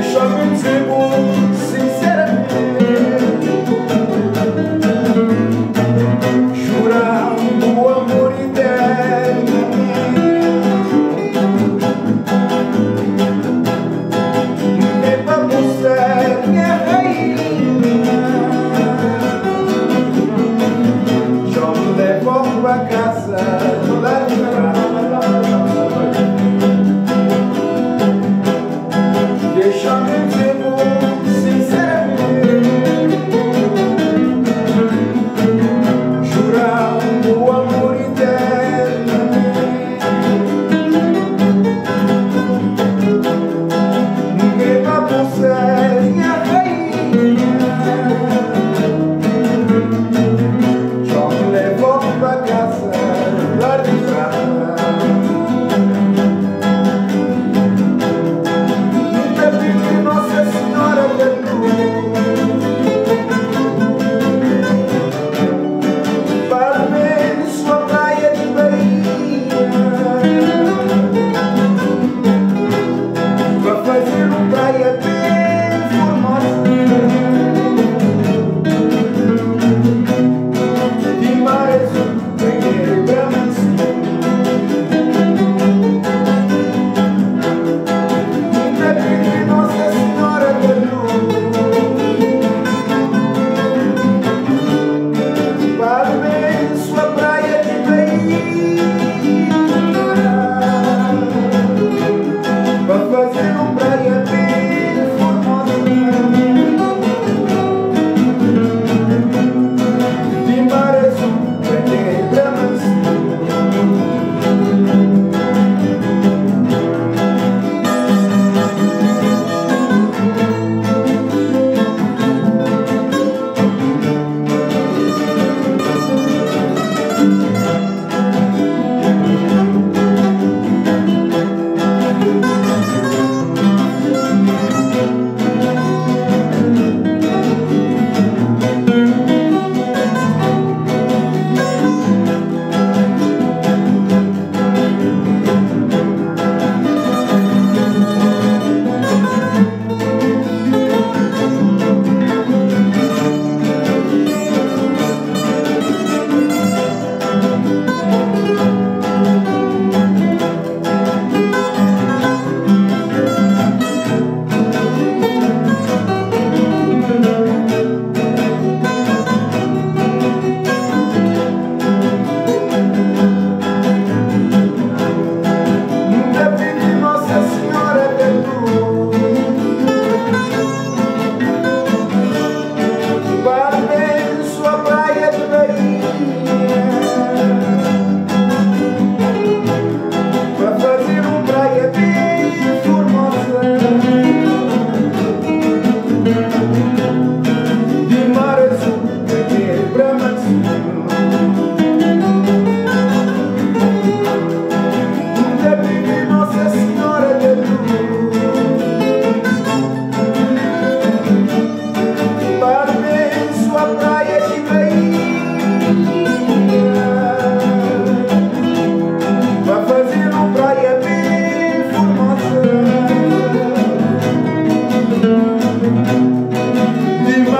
Deixa-me dizer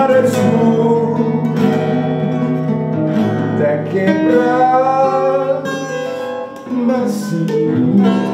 eres tú. Te quedas vacío